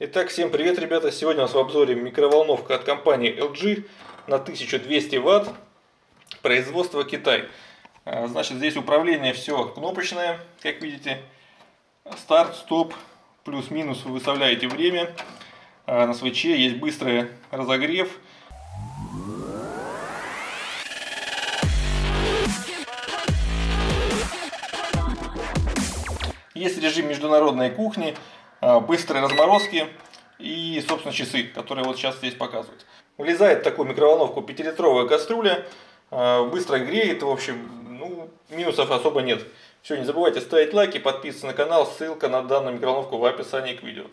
Итак, всем привет, ребята! Сегодня у нас в обзоре микроволновка от компании LG на 1200 Вт, производство Китай. А, значит, здесь управление все кнопочное, как видите. Старт, стоп, плюс-минус вы выставляете время. А, на свече есть быстрый разогрев. Есть режим международной кухни. А, быстрые разморозки и, собственно, часы, которые вот сейчас здесь показывают. Влезает в такую микроволновку 5-литровая кастрюля, а, быстро греет, в общем, ну, минусов особо нет. Все, не забывайте ставить лайки, подписываться на канал, ссылка на данную микроволновку в описании к видео.